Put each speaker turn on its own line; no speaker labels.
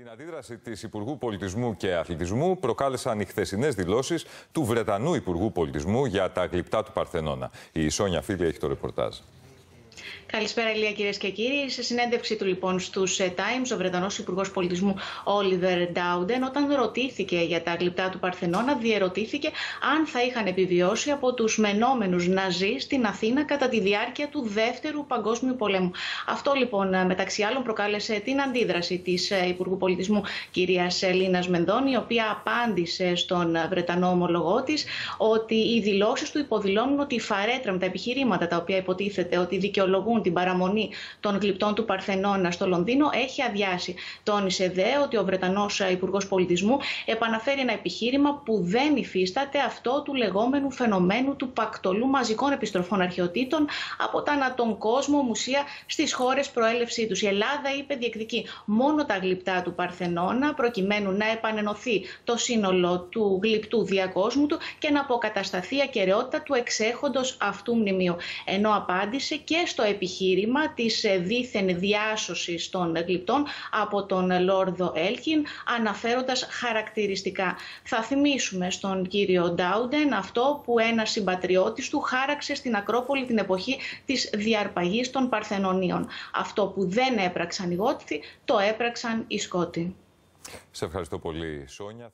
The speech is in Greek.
Την αντίδραση της Υπουργού Πολιτισμού και Αθλητισμού προκάλεσαν οι χθεσινές δηλώσεις του Βρετανού Υπουργού Πολιτισμού για τα γλυπτά του Παρθενώνα. Η Σόνια Φίλη έχει το ρεπορτάζ.
Καλησπέρα, Ηλία, κυρίες και κύριοι. Σε συνέντευξή του λοιπόν στους ε, Times, ο Βρετανός Υπουργός Πολιτισμού Όλιβερ Ντάουντεν, όταν ρωτήθηκε για τα γλυπτά του Παρθενώνα, διερωτήθηκε αν θα είχαν επιβιώσει από τους μενόμενους Ναζί στην Αθήνα κατά τη διάρκεια του Δεύτερου Παγκόσμιου Πολέμου. Αυτό λοιπόν, ε, μεταξύ άλλων, προκάλεσε την αντίδραση της ε, Υπουργού Πολιτισμού κυρία Λίνα Μενδώνη, η οποία απάντησε στον Βρετανό ομολογό της ότι οι δηλώσεις του υποδηλώνουν ότι φαρέτρα με τα επιχειρήματα τα οποία υποτίθεται ότι δικαιολογούν την παραμονή των γλυπτών του Παρθενώνα στο Λονδίνο έχει αδειάσει. Τόνισε δε ότι ο Βρετανός Υπουργός Πολιτισμού επαναφέρει ένα επιχείρημα που δεν υφίσταται αυτό του λεγόμενου φαινομένου του πακτολού μαζικών επιστροφών αρχαιοτήτων από τα ανατον κόσμο μουσεία στις χώρες προέλευσή τους. Η Ελλάδα είπε διεκδικεί μόνο τα γλυπτά του Παρθενώνα προκειμένου να επανενωθεί το σύνολο του γλυπτού διακόσμου του και να αποκατασταθεί η ακαιρεότητα του εξέχοντος αυτού μνημείου. Ενώ απάντησε και στο επιχείρημα επιχείρημα της ε, δίθεν διάσωσης των γλυπτών από τον Λόρδο Έλκιν αναφέροντας χαρακτηριστικά. Θα θυμίσουμε στον κύριο Ντάουντεν αυτό που ένας συμπατριώτης του χάραξε στην Ακρόπολη την εποχή της διαρπαγής των Παρθενωνίων. Αυτό που δεν έπραξαν οι Γότθοι το έπραξαν οι Σκότοι.
Σε ευχαριστώ πολύ Σόνια.